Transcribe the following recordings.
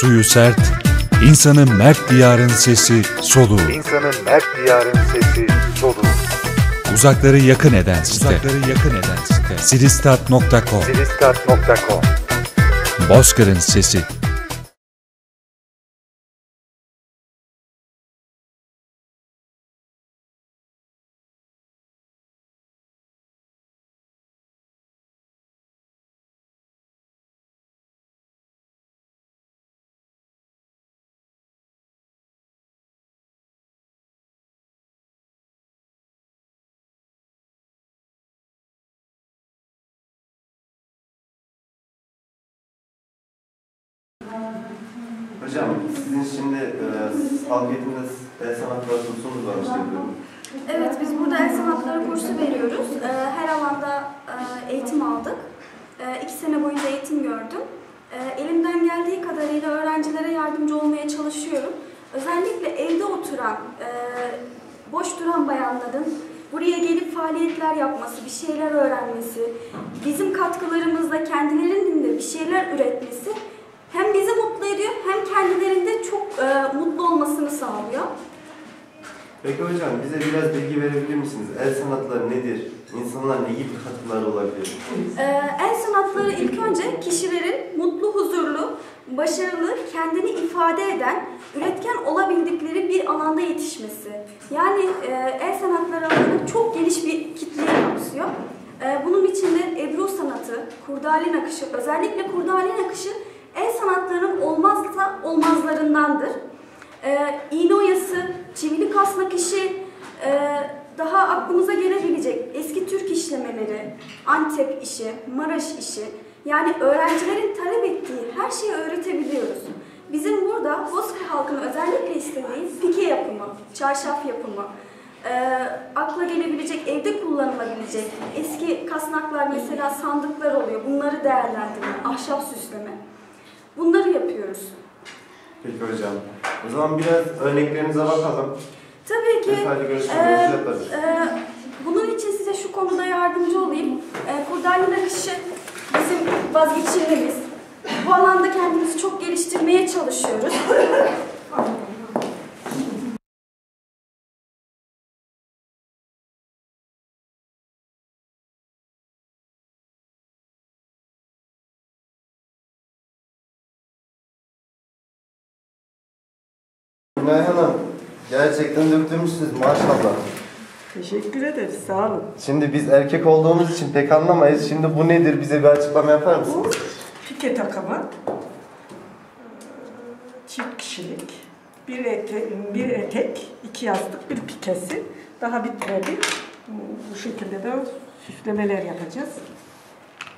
suyu sert, insanı mert diyarın sesi soluğu. İnsanın mert diyarın sesi soluğu. Uzakları yakın eden site. Uzakları yakın eden site. Siristat.com Silistat.com Bozkır'ın sesi. Hocam sizin şimdi e, halk eğitimde el sanatları kursunuz varmış diye biliyorum. Evet, biz burada el sanatları kursu veriyoruz. Ee, Her alanda e, eğitim aldık. Ee, İki sene boyunca eğitim gördüm. Ee, Elimden geldiği kadarıyla öğrencilere yardımcı olmaya çalışıyorum. Özellikle evde oturan, e, boş duran bayanların buraya gelip faaliyetler yapması, bir şeyler öğrenmesi, bizim katkılarımızla kendilerinin de bir şeyler üretmesi hem bizi mutlu ediyor hem kendilerinde çok e, mutlu olmasını sağlıyor. Peki hocam bize biraz bilgi verebilir misiniz? El sanatları nedir? İnsanlar ne gibi katkıları olabilir? Ee, el sanatları ilk önce kişilerin mutlu, huzurlu, başarılı, kendini ifade eden, üretken olabildikleri bir alanda yetişmesi. Yani e, el sanatları alanı çok geniş bir kitleye kapsıyor. E, bunun içinde ebru sanatı, kurdali nakışı, özellikle kurdali nakışı el sanatlarının olmazsa olmazlarındandır. E, iğne oyası, çivili kas nakışı, e, daha aklımıza gelebilecek eski Türk işlemeleri, Antep işi, Maraş işi, yani öğrencilerin talep ettiği her şeyi öğretebiliyoruz. Bizim burada Bozkır halkının özellikle istediği pike yapımı, çarşaf yapımı, e, akla gelebilecek, evde kullanılabilecek eski kasnaklar mesela sandıklar oluyor. Bunları değerlendirme, ahşap süsleme. Bunları yapıyoruz. Peki hocam. O zaman biraz örneklerinize bakalım. Tabii ki. Yaparız. eee, bunun için size şu konuda yardımcı olayım. Eee kurdali nakışı bizim vazgeçilmemiz. Bu alanda kendimizi çok geliştirmeye çalışıyoruz. Günay Hanım, gerçekten döktürmüşsünüz maşallah. Teşekkür ederiz, sağ olun. Şimdi biz erkek olduğumuz için pek anlamayız. Şimdi bu nedir? Bize bir açıklama yapar Bu mısınız? pike takımı. Ee, Çift kişilik. Bir, ete, bir etek, iki yastık, bir pikesi. Daha bitmedi. Bu şekilde de süslemeler yapacağız.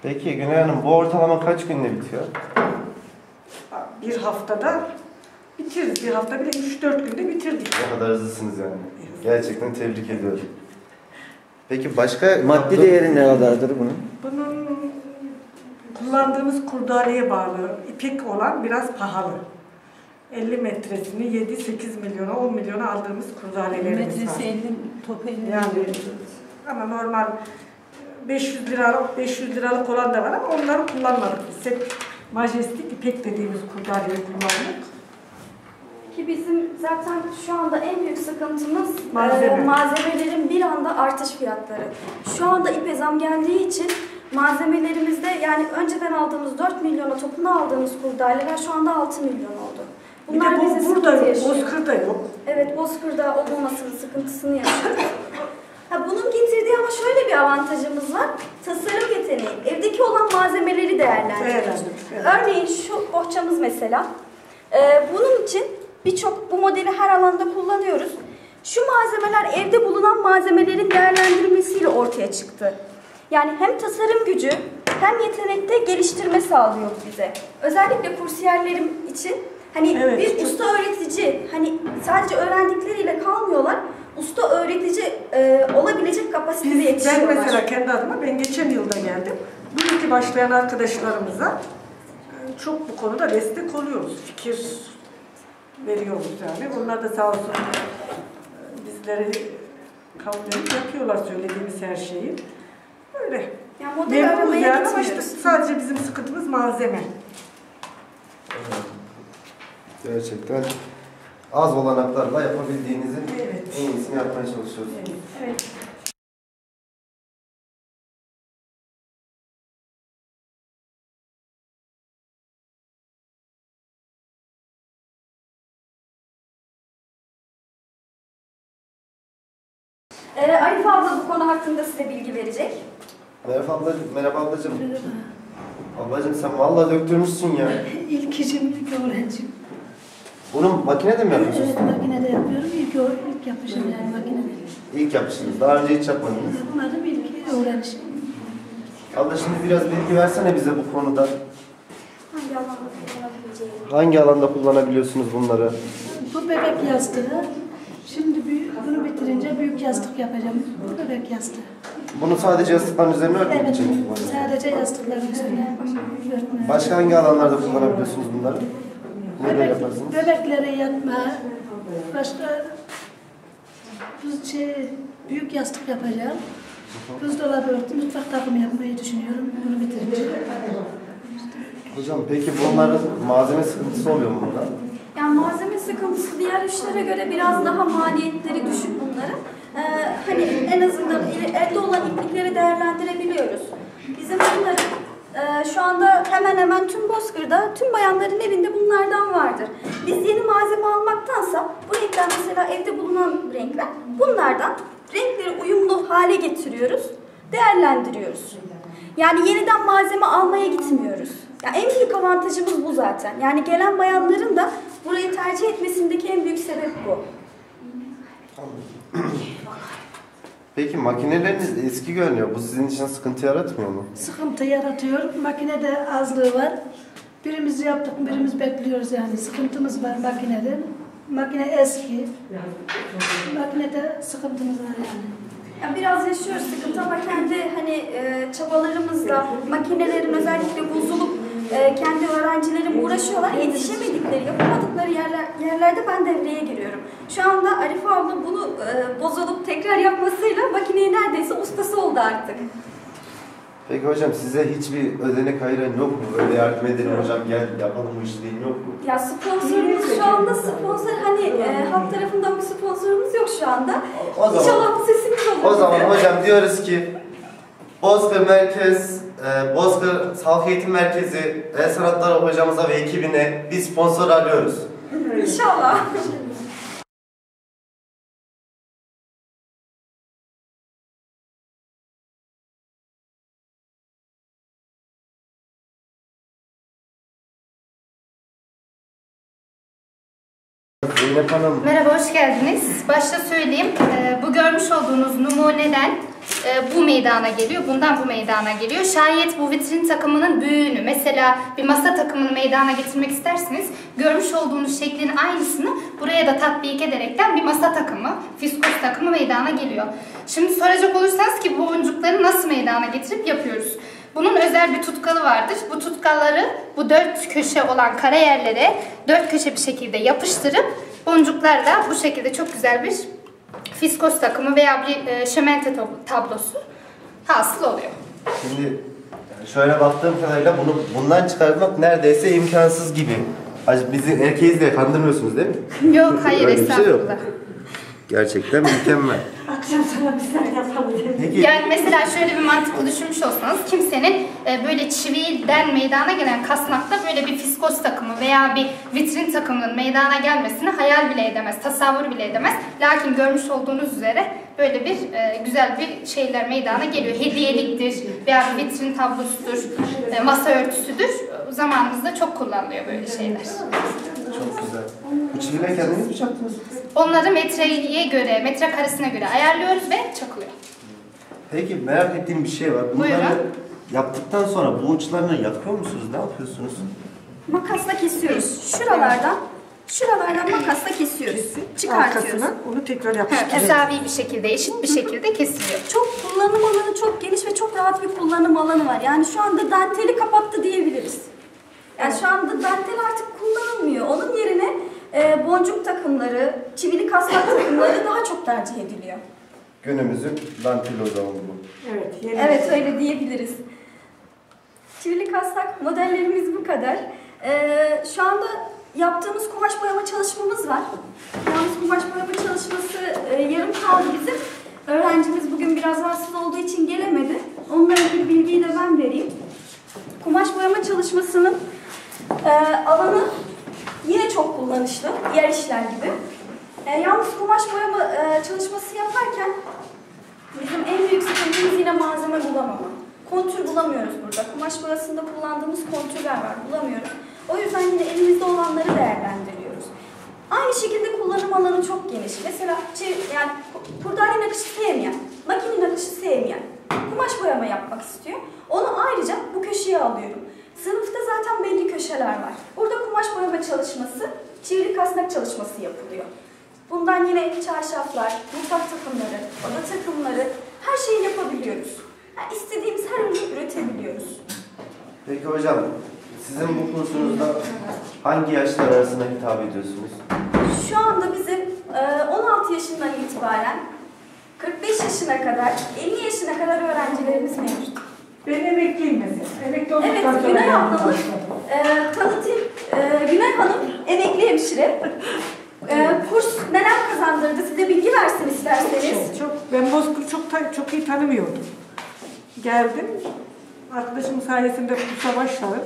Peki Günay Hanım, bu ortalama kaç günde bitiyor? Bir haftada bitiririz. Bir hafta bile 3-4 günde bitirdik. Ne kadar hızlısınız yani. Gerçekten tebrik ediyorum. Peki başka... Maddi değeri ne kadardır bunun? Bunun kullandığımız kurdaleye bağlı ipek olan biraz pahalı. 50 metresini 7-8 milyona 10 milyona aldığımız kurdalelerimiz var. Metresi 50, top 50 Yani ama normal 500 liralık 500 liralık olan da var ama onları kullanmadık biz. Hep majestik ipek dediğimiz kurdaleyi kullandık. Ki bizim zaten şu anda en büyük sıkıntımız Malzeme. e, malzemelerin bir anda artış fiyatları. Şu anda ipe zam geldiği için malzemelerimizde yani önceden aldığımız 4 milyona topunu aldığımız kurdaleler şu anda 6 milyon oldu. Bir de bu burada yok. Bozkır'da yok. Evet, Bozkır'da olmamasının sıkıntısını yaşıyoruz. Ha, bunun getirdiği ama şöyle bir avantajımız var. Tasarım yeteneği. Evdeki olan malzemeleri değerlendiriyoruz. Değerlendirdik, evet. Örneğin şu bohçamız mesela. Ee, bunun için birçok bu modeli her alanda kullanıyoruz. Şu malzemeler evde bulunan malzemelerin değerlendirilmesiyle ortaya çıktı. Yani hem tasarım gücü hem yetenekte geliştirme sağlıyor bize. Özellikle kursiyerlerim için hani Evet, bir usta öğretici hani sadece öğrendikleriyle kalmıyorlar. Usta öğretici e, olabilecek kapasitede Biz, ben yetişiyorlar. mesela kendi adıma ben geçen yılda geldim. Bu iki başlayan arkadaşlarımıza e, çok bu konuda destek oluyoruz. Fikir veriyoruz yani. Onlar da sağ olsun e, bizleri kabul edip yapıyorlar söylediğimiz her şeyi. Öyle. Yani model Memnunuz yani ama işte sadece bizim sıkıntımız malzeme. Gerçekten az olanaklarla yapabildiğinizin Evet. en iyisini yapmaya çalışıyorsunuz. Evet. Ee, Arife abla bu konu hakkında size bilgi verecek. Merhaba ablacığım. Merhaba ablacığım. Ablacığım sen vallahi döktürmüşsün ya. İlk işim ilk öğrencim. Bunu makinede mi yapıyorsunuz? Evet makinede yapıyorum. İlk, ilk yapışım yani makinede. İlk yapışınız. Daha önce hiç yapmadınız. Yapmadım ilk öğrencim. Abla şimdi biraz bilgi versene bize bu konuda. Hangi alanda kullanabileceğini. Hangi alanda kullanabiliyorsunuz bunları? Bu bebek yastığı. Şimdi büyük, bunu bitirince büyük yastık yapacağım. Bebek yastığı. Bunu sadece yastıkların üzerine örtmek Evet, için kullanıyorsunuz. sadece yastıkların üzerine örtme. Başka hangi alanlarda kullanabiliyorsunuz bunları? Nerede Bebek, yaparsınız? bebeklere yatma. Başka bu şey, büyük yastık yapacağım. Buzdolabı örtü, mutfak takımı yapmayı düşünüyorum. Bunu bitirince. Hocam peki bunların malzeme sıkıntısı oluyor mu burada? Yani malzeme sıkıntısı diğer işlere göre biraz daha maliyetleri düşük bunların. Ee, hani en azından el- elde olan iplikleri değerlendirebiliyoruz. Bizim bunları e, şu anda hemen hemen tüm Bozkır'da, tüm bayanların evinde bunlardan vardır. Biz yeni malzeme almaktansa bu renkler mesela evde bulunan renkler bunlardan renkleri uyumlu hale getiriyoruz, değerlendiriyoruz. Yani yeniden malzeme almaya gitmiyoruz. Ya en büyük avantajımız bu zaten. Yani gelen bayanların da burayı tercih etmesindeki en büyük sebep bu. Peki makineleriniz eski görünüyor. Bu sizin için sıkıntı yaratmıyor mu? Sıkıntı yaratıyor. Makinede azlığı var. Birimiz yaptık, birimiz bekliyoruz yani. Sıkıntımız var makinede. Makine eski. Makinede sıkıntımız var yani. Ya biraz yaşıyoruz sıkıntı ama kendi hani e, çabalarımızla makinelerin özellikle bozulup e, kendi öğrencilerim uğraşıyorlar. Yetişemedikleri, yapamadıkları yerler, yerlerde ben devreye giriyorum. Şu anda Arife abla bunu e, bozulup tekrar yapmasıyla makineyi neredeyse ustası oldu artık. Peki hocam size hiçbir ödenek ayıran yok mu? Böyle yardım edelim hocam gel yapalım bu işi değil yok mu? Ya sponsorumuz şu anda sponsor hani e, halk tarafından bir sponsorumuz yok şu anda. O zaman- İnşallah bu sesimiz olur. O zaman hocam diyoruz ki Bozkır Merkez, e, Bozkır Halk Eğitim Merkezi, El Sanatları hocamıza ve ekibine bir sponsor arıyoruz. İnşallah. Zeynep Hanım, Merhaba, hoş geldiniz. Başta söyleyeyim, e, bu görmüş olduğunuz numuneden e, bu meydana geliyor, bundan bu meydana geliyor. Şayet bu vitrin takımının büyüğünü, mesela bir masa takımını meydana getirmek isterseniz, görmüş olduğunuz şeklin aynısını buraya da tatbik ederekten bir masa takımı, fiskos takımı meydana geliyor. Şimdi soracak olursanız ki bu boncukları nasıl meydana getirip yapıyoruz? Bunun özel bir tutkalı vardır. Bu tutkalları bu dört köşe olan kara yerlere dört köşe bir şekilde yapıştırıp boncuklarla bu şekilde çok güzel bir fiskos takımı veya bir e, şömente tab- tablosu hasıl oluyor. şimdi şöyle baktığım kadarıyla bunu bundan çıkartmak neredeyse imkansız gibi. Bizi erkeğiz diye kandırmıyorsunuz değil mi? Yok hayır Öyle bir şey yok. estağfurullah. Gerçekten mükemmel. Akşam sana bir. Peki Yani mesela şöyle bir mantıklı düşünmüş olsanız kimsenin e, böyle çividen meydana gelen kasnakta böyle bir fiskos takımı veya bir vitrin takımının meydana gelmesini hayal bile edemez, tasavvur bile edemez. Lakin görmüş olduğunuz üzere böyle bir e, güzel bir şeyler meydana geliyor. Hediyeliktir veya vitrin tablosudur, e, masa örtüsüdür. Zamanımızda çok kullanılıyor böyle şeyler. çok güzel. Bu çivileri kendiniz mi çaktınız? Onları metreye göre, metrekaresine göre ayarlıyoruz ve çakılıyor. Peki merak ettiğim bir şey var. Bunları Buyurun. yaptıktan sonra bu uçlarını yakıyor musunuz? Ne yapıyorsunuz? Makasla kesiyoruz. Şuralardan, şuralardan makasla kesiyoruz. Çıkartıyoruz. Arkasına onu tekrar yapıştırıyoruz. Tesavi bir şekilde, eşit bir şekilde kesiliyor. Çok kullanım alanı çok geniş ve çok rahat bir kullanım alanı var. Yani şu anda danteli kapattı diyebiliriz. Yani şu anda dantel artık kullanılmıyor. Onun yerine e, boncuk takımları, çivili kasnak takımları daha çok tercih ediliyor. Günümüzün zaman bu. Evet. Yeni Evet öyle diyebiliriz. Çivili kasnak modellerimiz bu kadar. Ee, şu anda yaptığımız kumaş boyama çalışmamız var. Yalnız kumaş boyama çalışması e, yarım kaldı bizim. Öğrencimiz bugün biraz rahatsız olduğu için gelemedi. Onunla ilgili bilgiyi de ben vereyim. Kumaş boyama çalışmasının e, alanı yine çok kullanışlı, diğer işler gibi. E, yalnız kumaş boyama e, çalışması yaparken bizim en büyük sıkıntımız yine malzeme bulamama. Kontür bulamıyoruz burada. Kumaş boyasında kullandığımız kontürler var, bulamıyoruz. O yüzden yine elimizde olanları değerlendiriyoruz. Aynı şekilde kullanım alanı çok geniş. Mesela yani kurdale nakışı sevmeyen, makine nakışı sevmeyen, kumaş boyama yapmak istiyor. Onu ayrıca bu köşeye alıyorum. Sınıfta zaten belli köşeler var. Burada kumaş boyama çalışması, çivri kasnak çalışması yapılıyor. Bundan yine çarşaflar, mutfak takımları, oda takımları, her şeyi yapabiliyoruz. Yani istediğimiz her ürünü üretebiliyoruz. Peki hocam, sizin bu kursunuzda hangi yaşlar arasına hitap ediyorsunuz? Şu anda bizim e, 16 yaşından itibaren 45 yaşına kadar, 50 yaşına kadar öğrencilerimiz mevcut. Ben emekliyim mesela. Emekli olduktan Evet, sonra Günay ben ablamız, e, tanıtayım. E, Günay Hanım, emekli hemşire. Kurs neler kazandırdı? Size bilgi versin isterseniz. Çok, çok, ben Bozkır'ı çok, çok iyi tanımıyordum. Geldim, arkadaşım sayesinde kursa başladım.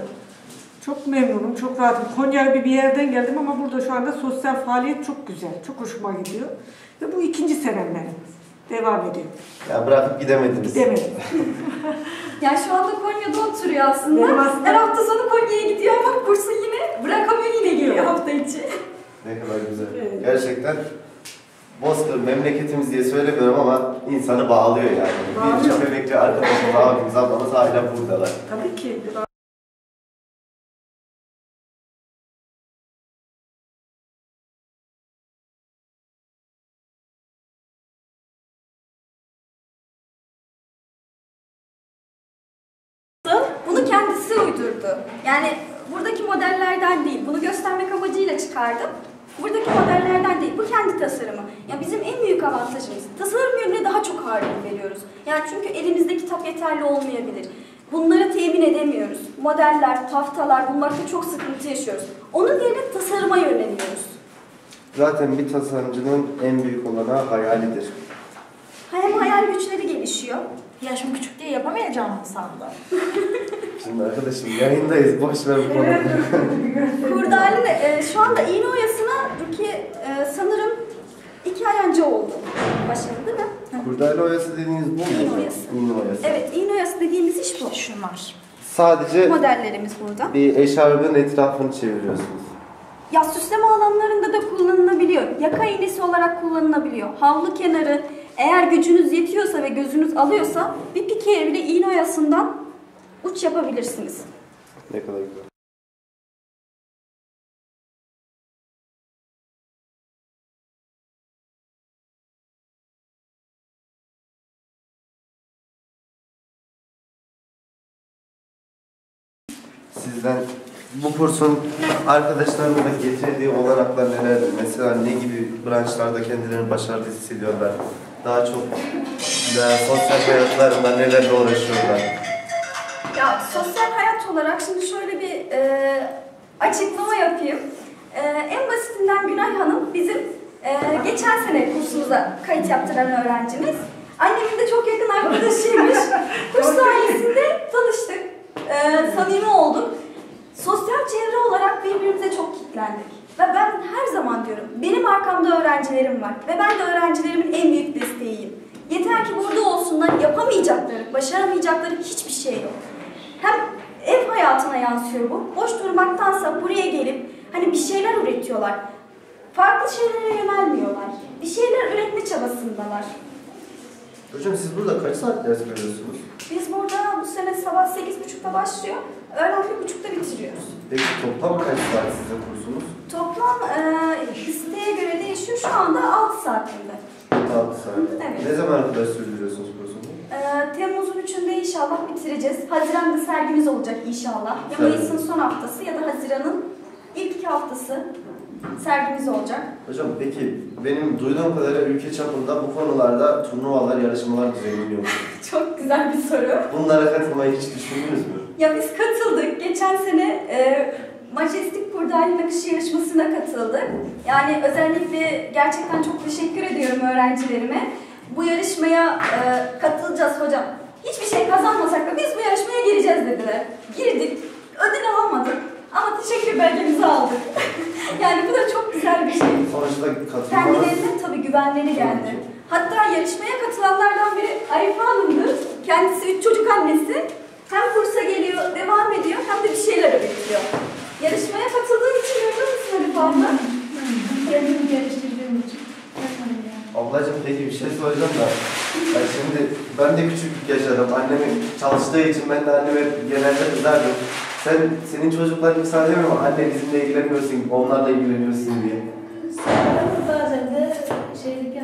Çok memnunum, çok rahatım. Konya gibi bir yerden geldim ama burada şu anda sosyal faaliyet çok güzel, çok hoşuma gidiyor. Ve bu ikinci senem benim. Devam ediyor. Ya bırakıp gidemediniz. Gidemedim. Yani şu anda Konya'da oturuyor aslında. Aslında- Her hafta sonu Konya'ya gidiyor ama kursu yine bırakamıyor yine geliyor hafta içi. Ne kadar güzel. Evet. Gerçekten Bozkır memleketimiz diye söylemiyorum ama insanı bağlıyor yani. Bağlıyor. Birçok emekli arkadaşımız, abimiz, ablamız hala buradalar. Tabii ki. Bunu kendisi uydurdu. Yani buradaki modellerden değil. Bunu göstermek amacıyla çıkardım. Buradaki modellerden değil. Bu kendi tasarımı. Ya bizim en büyük avantajımız. Tasarım yönüne daha çok ağırlık veriyoruz. Yani çünkü elimizde kitap yeterli olmayabilir. Bunları temin edemiyoruz. Modeller, taftalar bunlarda çok sıkıntı yaşıyoruz. Onun yerine tasarıma yöneliyoruz. Zaten bir tasarımcının en büyük olanağı hayalidir. Hem hayal güçleri gelişiyor. Yaşım küçük diye yapamayacağım mı sandım? Şimdi arkadaşım yayındayız, boş ver bu konuyu. Kurdali de, e, şu anda iğne oyasına iki, e, sanırım iki ay önce oldu. Başladı değil mi? Kurdale oyası dediğiniz bu mu? İğne oyası. İğne oyası. Evet, iğne oyası dediğimiz iş bu. Şunlar. Sadece Modellerimiz burada. bir eşarbın etrafını çeviriyorsunuz. Ya süsleme alanlarında da kullanılabiliyor. Yaka iğnesi olarak kullanılabiliyor. Havlu kenarı, eğer gücünüz yetiyorsa ve gözünüz alıyorsa bir pikeye bile iğne oyasından uç yapabilirsiniz. Ne kadar güzel. Sizden bu kursun arkadaşlarının da getirdiği olanaklar nelerdir? Mesela ne gibi branşlarda kendilerini başarılı hissediyorlar? Daha çok daha sosyal hayatlarında nelerle uğraşıyorlar? Ya sosyal hayat olarak şimdi şöyle bir e, açıklama yapayım. E, en basitinden Günay Hanım bizim e, geçen sene kursumuza kayıt yaptıran öğrencimiz. Annemin de çok yakın arkadaşıymış. Kurs sayesinde tanıştık, e, samimi olduk. Sosyal çevre olarak birbirimize çok kilitlendik. Ve ben her zaman diyorum, benim arkamda öğrencilerim var ve ben de öğrencilerimin en büyük desteğiyim. Yeter ki burada olsunlar, yapamayacakları, başaramayacakları hiçbir şey yok. Hem ev hayatına yansıyor bu. Boş durmaktansa buraya gelip hani bir şeyler üretiyorlar. Farklı şeylere yönelmiyorlar. Bir şeyler üretme çabasındalar. Hocam siz burada kaç saat ders görüyorsunuz? Biz burada bu sene sabah 8.30'da başlıyor, öğlen 1.30'da bitiriyoruz. Peki toplam kaç saat sizin kursunuz? Toplam e, isteğe göre değişiyor. Şu anda 6 saatinde. 6 saat. Evet. Ne zaman kadar sürdürüyorsunuz kursunu? E, Temmuz'un 3'ünde inşallah bitireceğiz. Haziran'da sergimiz olacak inşallah. Ya Sergi. Mayıs'ın son haftası ya da Haziran'ın ilk iki haftası sergimiz olacak. Hocam peki benim duyduğum kadarıyla ülke çapında bu konularda turnuvalar, yarışmalar düzenleniyor. Çok güzel bir soru. Bunlara katılmayı hiç düşündünüz mü? Ya biz katıldık. Geçen sene e, Majestik Kurdali Nakış yarışmasına katıldık. Yani özellikle gerçekten çok teşekkür ediyorum öğrencilerime. Bu yarışmaya e, katılacağız hocam. Hiçbir şey kazanmasak da biz bu yarışmaya gireceğiz dediler. Girdik, ödül alamadık ama teşekkür belgemizi aldık. yani bu da çok güzel bir şey. Sonuçta katılmanız Kendilerine tabii güvenleri geldi. Hatta yarışmaya katılanlardan biri Arife Hanım'dı. Kendisi üç çocuk annesi. Hem kursa geliyor, devam ediyor hem de bir şeyler öğretiyor. Yarışmaya katıldığın için memnun musun Arife abla? Kendimi geliştirdiğim için. yani. Ablacığım peki bir şey soracağım da ben şimdi ben de küçüklük yaşadım. Annemin çalıştığı için ben de anneme genelde kızardım. Sen, senin çocukların misal demiyor mu? Anne bizimle ilgilenmiyorsun, onlarla ilgileniyorsun diye. Sonra bazen de şeylik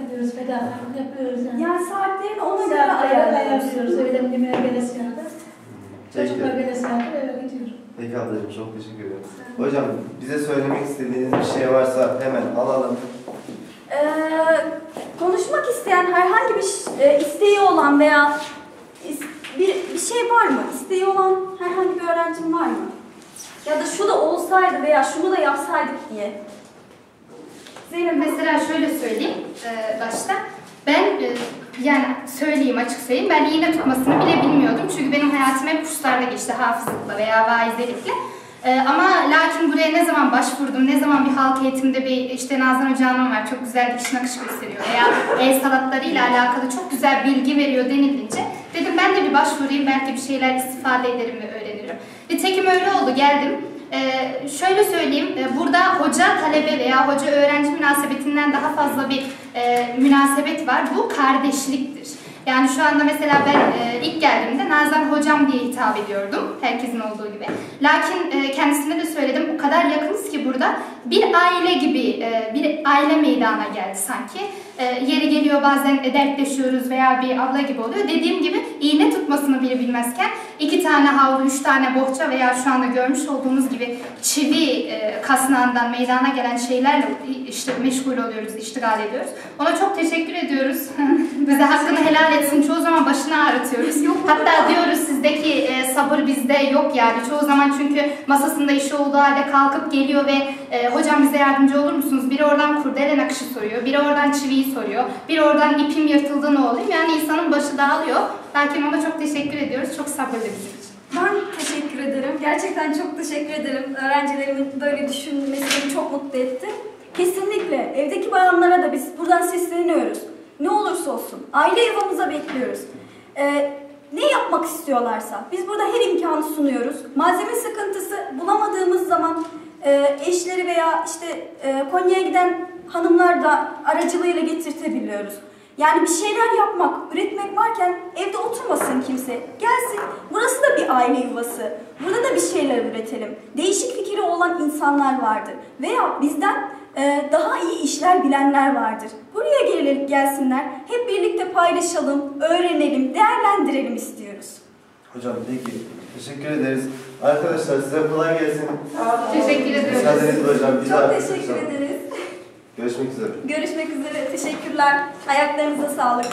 fedakarlık yapıyoruz yani. Yani saatlerini ona göre gelesi kadar. Çocuklar Peki. gelesi kadar eve gidiyorum. Peki ablacığım çok teşekkür ederim. Hocam bize söylemek istediğiniz bir şey varsa hemen alalım. Ee, konuşmak isteyen herhangi bir e, isteği olan veya is- bir, bir şey var mı? İsteği olan herhangi bir öğrencim var mı? Ya da şu da olsaydı veya şunu da yapsaydık diye. Zeynep Mesela şöyle söyleyeyim e, başta. Ben e, yani söyleyeyim açık söyleyeyim. Ben iğne tutmasını bile bilmiyordum. Çünkü benim hayatım hep kurslarda geçti. Hafızlıkla veya vaizelikle. E, ama lakin buraya ne zaman başvurdum, ne zaman bir halk eğitimde bir işte Nazan Hoca Hanım var çok güzel dikiş nakış gösteriyor veya el sanatlarıyla alakalı çok güzel bilgi veriyor denilince dedim ben de bir başvurayım belki bir şeyler istifade ederim ve öğrenirim. Nitekim öyle oldu geldim. Ee, şöyle söyleyeyim, e, burada hoca talebe veya hoca öğrenci münasebetinden daha fazla bir e, münasebet var. Bu kardeşliktir. Yani şu anda mesela ben e, ilk geldiğimde Nazan hocam diye hitap ediyordum. Herkesin olduğu gibi. Lakin e, kendisine de söyledim o kadar yakınız ki burada bir aile gibi, e, bir aile meydana geldi sanki. E, yeri geliyor bazen dertleşiyoruz veya bir abla gibi oluyor. Dediğim gibi iğne tutmasını bile bilmezken iki tane havlu, üç tane bohça veya şu anda görmüş olduğunuz gibi çivi e, kasnağından meydana gelen şeylerle işte meşgul oluyoruz, iştigal ediyoruz. Ona çok teşekkür ediyoruz. Bize hakkını helal etsin. Çoğu zaman başını ağrıtıyoruz. Hatta diyoruz sizdeki sabır bizde yok yani. Çoğu zaman çünkü masasında işi olduğu halde kalkıp geliyor ve e, hocam bize yardımcı olur musunuz? Biri oradan kurdele nakışı soruyor, biri oradan çiviyi soruyor, biri oradan ipim yırtıldı ne oluyor? Yani insanın başı dağılıyor. Lakin ona çok teşekkür ediyoruz. Çok sabırlı bizim için. Ben teşekkür ederim. Gerçekten çok teşekkür ederim. Öğrencilerimin böyle düşünmesi beni çok mutlu etti. Kesinlikle evdeki bayanlara da biz buradan sesleniyoruz. Ne olursa olsun aile yuvamıza bekliyoruz. Ee, ne yapmak istiyorlarsa biz burada her imkanı sunuyoruz. Malzeme sıkıntısı bulamadığımız zaman e, eşleri veya işte e, Konya'ya giden hanımlar da aracılığıyla getirtebiliyoruz. Yani bir şeyler yapmak, üretmek varken evde oturmasın kimse. Gelsin. Burası da bir aile yuvası. Burada da bir şeyler üretelim. Değişik fikri olan insanlar vardır. Veya bizden e, daha iyi işler bilenler vardır. Buraya gelelim, gelsinler. Hep birlikte paylaşalım, öğrenelim, değerlendirelim istiyoruz. Hocam peki teşekkür ederiz. Arkadaşlar size kolay gelsin. Teşekkür ediyoruz. Müsaadenizle hocam. Daha Çok teşekkür ederiz. Görüşmek üzere. Görüşmek üzere. Teşekkürler. Ayaklarınıza sağlık.